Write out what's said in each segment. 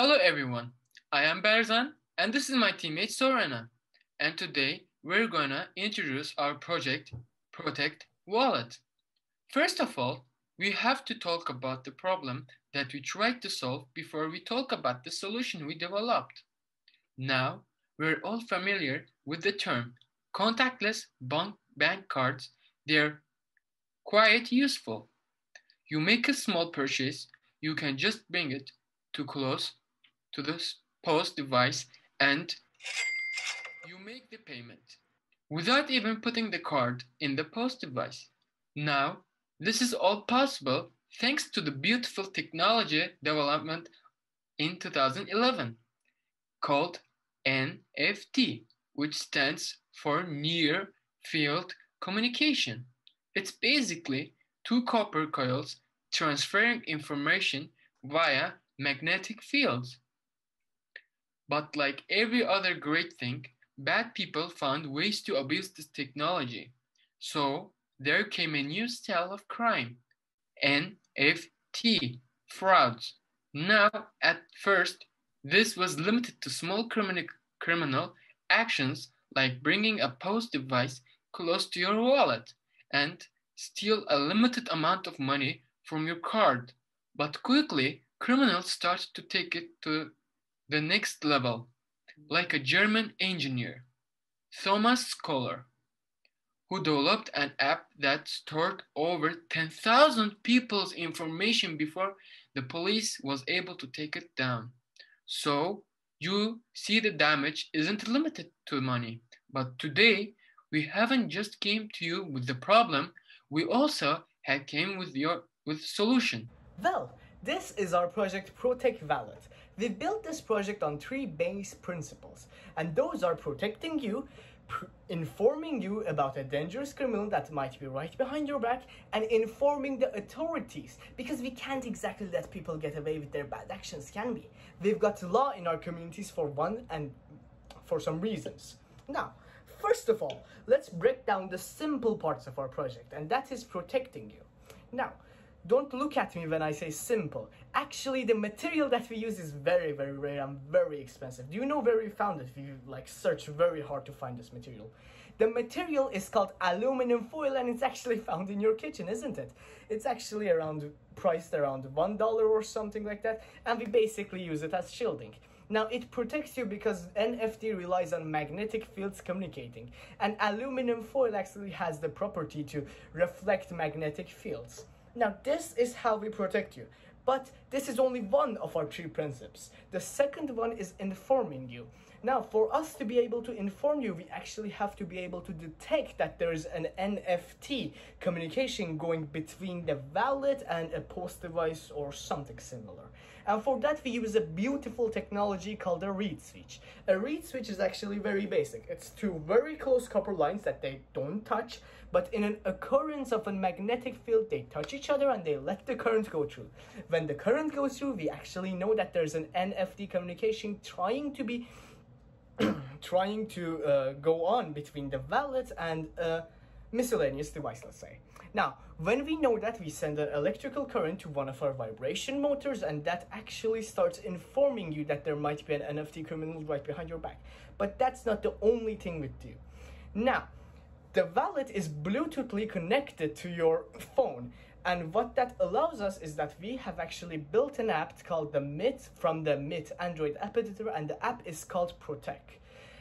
Hello everyone, I am Berzan and this is my teammate Soorena. And today we're gonna introduce our project ProTech Wallet. First of all, we have to talk about the problem that we tried to solve before we talk about the solution we developed. Now, we're all familiar with the term contactless bank bank cards. They're quite useful. You make a small purchase, you can just bring it to close to the POS device and you make the payment without even putting the card in the POS device. Now, this is all possible thanks to the beautiful technology development in 2011 called NFT, which stands for Near Field Communication. It's basically two copper coils transferring information via magnetic fields. But like every other great thing, bad people found ways to abuse this technology. So there came a new style of crime, NFT, frauds. Now, at first, this was limited to small criminal, criminal actions like bringing a post device close to your wallet and steal a limited amount of money from your card. But quickly, criminals started to take it to the next level, like a German engineer, Thomas Scholar, who developed an app that stored over 10,000 people's information before the police was able to take it down. So you see the damage isn't limited to money. But today, we haven't just came to you with the problem, we also had came with your with solution. Well, this is our project ProTech Wallet. We built this project on three base principles, and those are protecting you, pr informing you about a dangerous criminal that might be right behind your back, and informing the authorities, because we can't exactly let people get away with their bad actions, can we? We've got law in our communities for one and for some reasons. Now, first of all, let's break down the simple parts of our project, and that is protecting you. Now, don't look at me when I say simple. Actually, the material that we use is very, very rare and very expensive. Do you know where we found it? We like search very hard to find this material. The material is called aluminum foil and it's actually found in your kitchen, isn't it? It's actually around priced around one dollar or something like that, and we basically use it as shielding. Now it protects you because NFT relies on magnetic fields communicating, and aluminum foil actually has the property to reflect magnetic fields. Now, this is how we protect you. But this is only one of our three principles. The second one is informing you. Now, for us to be able to inform you, we actually have to be able to detect that there is an NFT communication going between the wallet and a POS device or something similar. And for that, we use a beautiful technology called a reed switch. A reed switch is actually very basic. It's two very close copper lines that they don't touch, but in an occurrence of a magnetic field, they touch each other and they let the current go through. When the current goes through, we actually know that there's an NFT communication trying to be trying to uh, go on between the wallet and a miscellaneous device, let's say. Now, when we know that, we send an electrical current to one of our vibration motors, and that actually starts informing you that there might be an NFT criminal right behind your back. But that's not the only thing we do. Now, the wallet is Bluetoothly connected to your phone. And what that allows us is that we have actually built an app called the MIT from the MIT Android app editor, and the app is called ProTech.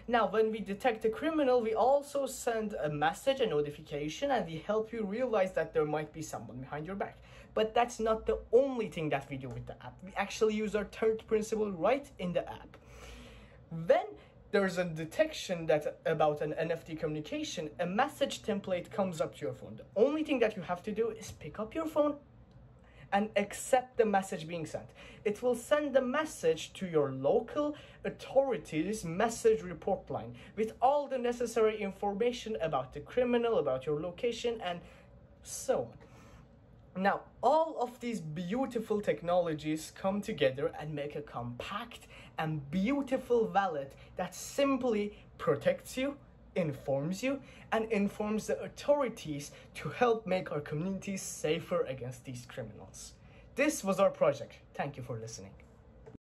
Now, when we detect a criminal, we also send a message, a notification, and we help you realize that there might be someone behind your back. But that's not the only thing that we do with the app. We actually use our third principle right in the app. When there's a detection that about an NFT communication, a message template comes up to your phone. The only thing that you have to do is pick up your phone and accept the message being sent. It will send the message to your local authorities message report line with all the necessary information about the criminal, about your location, and so on. Now, all of these beautiful technologies come together and make a compact and beautiful wallet that simply protects you, informs you, and informs the authorities to help make our communities safer against these criminals. This was our project. Thank you for listening.